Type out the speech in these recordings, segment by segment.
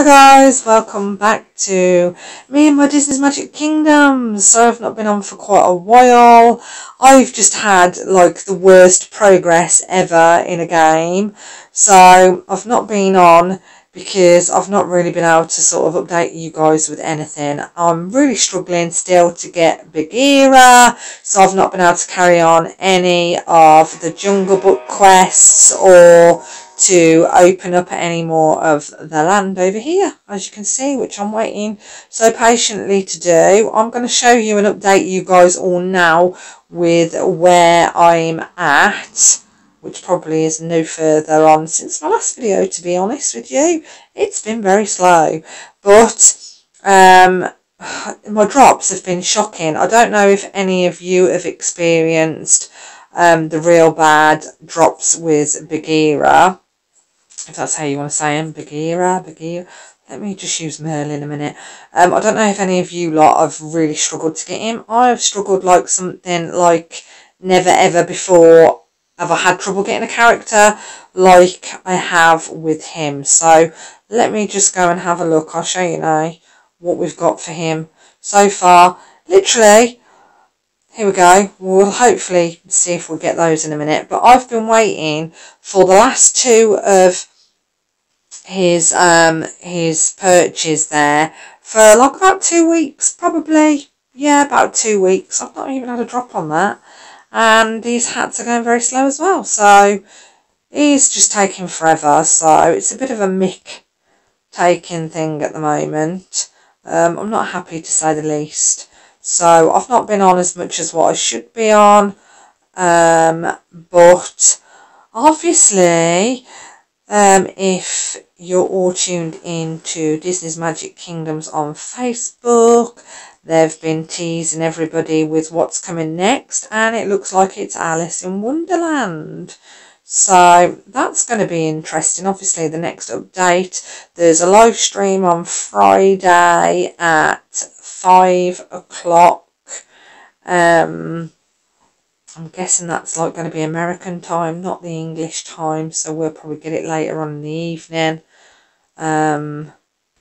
Hi guys, welcome back to me and my Disney's Magic Kingdoms. So I've not been on for quite a while. I've just had like the worst progress ever in a game. So I've not been on because I've not really been able to sort of update you guys with anything. I'm really struggling still to get Bagheera, so I've not been able to carry on any of the Jungle Book quests or to open up any more of the land over here, as you can see, which I'm waiting so patiently to do. I'm going to show you and update you guys all now with where I'm at, which probably is no further on since my last video, to be honest with you. It's been very slow, but um, my drops have been shocking. I don't know if any of you have experienced um, the real bad drops with Bagheera if that's how you want to say him, Bagheera, Bagheera. Let me just use Merlin a minute. Um, I don't know if any of you lot have really struggled to get him. I have struggled like something like never ever before have I had trouble getting a character like I have with him. So let me just go and have a look. I'll show you now what we've got for him so far. Literally, here we go. We'll hopefully see if we get those in a minute. But I've been waiting for the last two of his um his purchase there for like about two weeks probably. Yeah about two weeks. I've not even had a drop on that. And these hats are going very slow as well. So he's just taking forever. So it's a bit of a mick taking thing at the moment. Um, I'm not happy to say the least. So I've not been on as much as what I should be on. Um, but obviously um, if you're all tuned in to Disney's Magic Kingdoms on Facebook. They've been teasing everybody with what's coming next, and it looks like it's Alice in Wonderland. So that's going to be interesting. Obviously, the next update, there's a live stream on Friday at five o'clock. Um, I'm guessing that's like going to be American time, not the English time. So we'll probably get it later on in the evening um,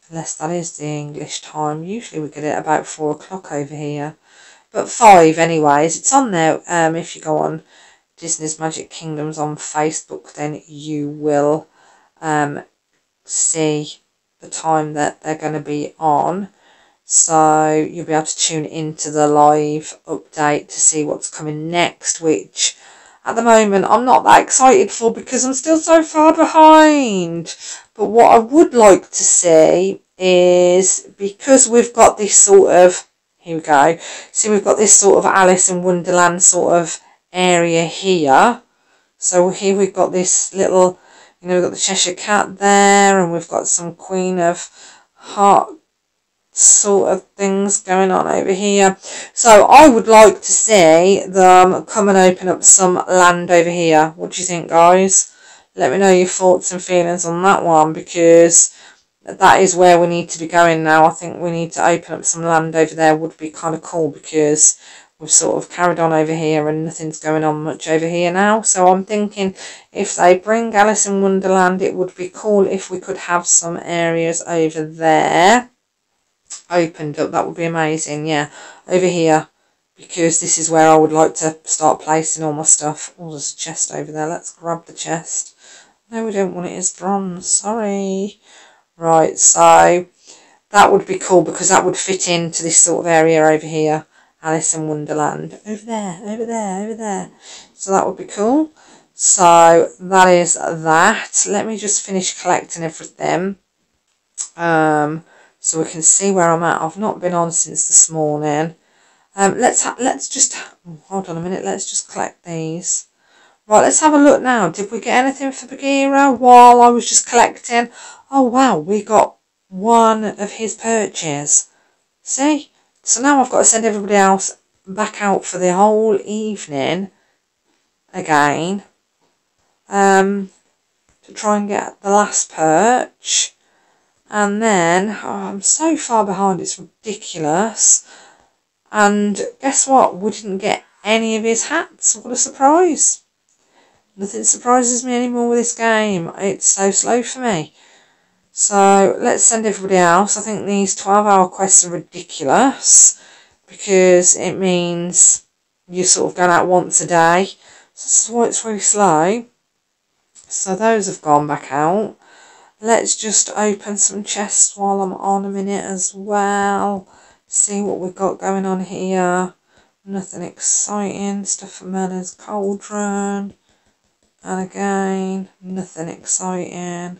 unless that is the English time. Usually we get it about four o'clock over here, but five anyways. It's on there. Um, if you go on Disney's Magic Kingdoms on Facebook, then you will um, see the time that they're going to be on. So you'll be able to tune into the live update to see what's coming next, which at the moment I'm not that excited for because I'm still so far behind. But what I would like to see is because we've got this sort of, here we go, see we've got this sort of Alice in Wonderland sort of area here. So here we've got this little, you know, we've got the Cheshire Cat there and we've got some Queen of Heart sort of things going on over here. So I would like to see them come and open up some land over here. What do you think, guys? Let me know your thoughts and feelings on that one because that is where we need to be going now. I think we need to open up some land over there would be kind of cool because we've sort of carried on over here and nothing's going on much over here now. So I'm thinking if they bring Alice in Wonderland, it would be cool if we could have some areas over there opened up. That would be amazing. Yeah, over here because this is where I would like to start placing all my stuff. Oh, there's a chest over there. Let's grab the chest. No, we don't want it as bronze. Sorry. Right, so that would be cool because that would fit into this sort of area over here. Alice in Wonderland. Over there, over there, over there. So that would be cool. So that is that. Let me just finish collecting everything. Um, so we can see where I'm at. I've not been on since this morning. Um, let's let's just hold on a minute. Let's just collect these. Right, let's have a look now. Did we get anything for Bagheera while I was just collecting? Oh wow, we got one of his perches. See? So now I've got to send everybody else back out for the whole evening again. Um, to try and get the last perch. And then, oh, I'm so far behind, it's ridiculous. And guess what? We didn't get any of his hats. What a surprise. Nothing surprises me anymore with this game. It's so slow for me. So let's send everybody else. I think these 12 hour quests are ridiculous because it means you're sort of going out once a day. So this is why it's really slow. So those have gone back out. Let's just open some chests while I'm on a minute as well. See what we've got going on here. Nothing exciting. Stuff for Merlin's Cauldron. And again, nothing exciting.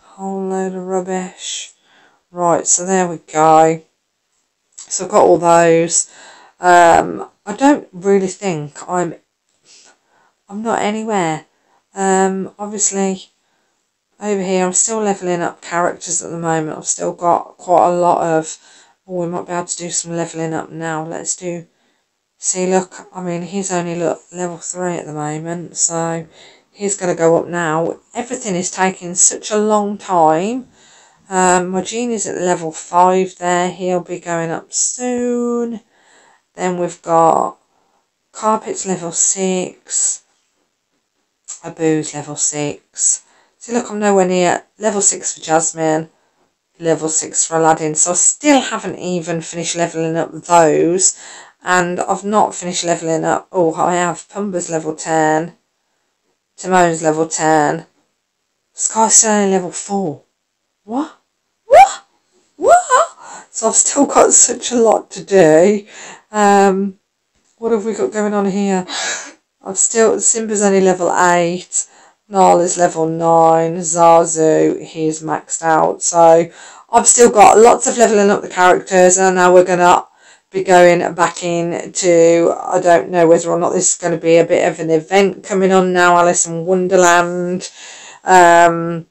Whole load of rubbish. Right, so there we go. So I've got all those. Um, I don't really think I'm I'm not anywhere. Um, obviously over here I'm still levelling up characters at the moment. I've still got quite a lot of oh we might be able to do some levelling up now. Let's do see look I mean he's only look level three at the moment so he's going to go up now. Everything is taking such a long time. Um, my genie's at level 5 there. He'll be going up soon. Then we've got Carpet's level 6. Abu's level 6. See, look, I'm nowhere near level 6 for Jasmine. Level 6 for Aladdin. So I still haven't even finished levelling up those. And I've not finished levelling up... Oh, I have Pumbaa's level 10. Timon's level 10. Scar's still only level 4. What? What? What? So I've still got such a lot to do. Um, what have we got going on here? I've still, Simba's only level 8. Is level 9. Zazu, he's maxed out. So I've still got lots of leveling up the characters and now we're going to be going back into, I don't know whether or not this is going to be a bit of an event coming on now, Alice in Wonderland um,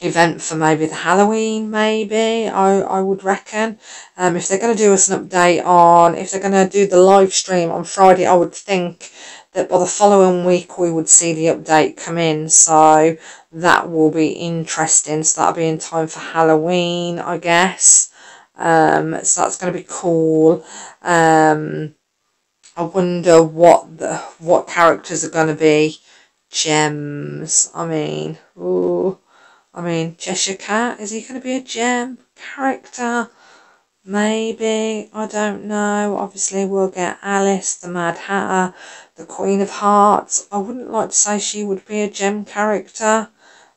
event for maybe the Halloween, maybe, I, I would reckon. Um, if they're going to do us an update on, if they're going to do the live stream on Friday, I would think that by the following week we would see the update come in, so that will be interesting. So that'll be in time for Halloween, I guess. Um, so that's going to be cool. Um, I wonder what the what characters are going to be gems. I mean, ooh, I mean Cheshire Cat. Is he going to be a gem character? Maybe I don't know. Obviously, we'll get Alice, the Mad Hatter, the Queen of Hearts. I wouldn't like to say she would be a gem character.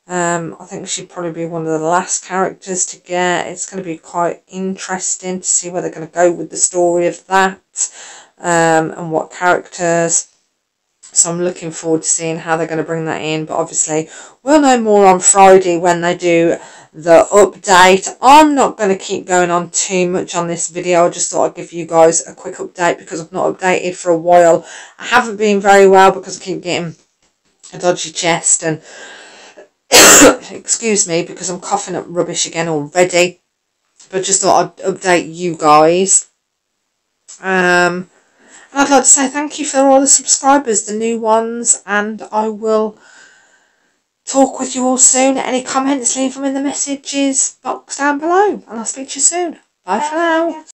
Um, I think she'd probably be one of the last characters to get. It's going to be quite interesting to see where they're going to go with the story of that um, and what characters. So I'm looking forward to seeing how they're going to bring that in. But obviously, we'll know more on Friday when they do the update. I'm not going to keep going on too much on this video. I just thought I'd give you guys a quick update because I've not updated for a while. I haven't been very well because I keep getting a dodgy chest and excuse me because I'm coughing up rubbish again already but just thought I'd update you guys um I'd like to say thank you for all the subscribers the new ones and I will talk with you all soon. Any comments leave them in the messages box down below and I'll speak to you soon. Bye for now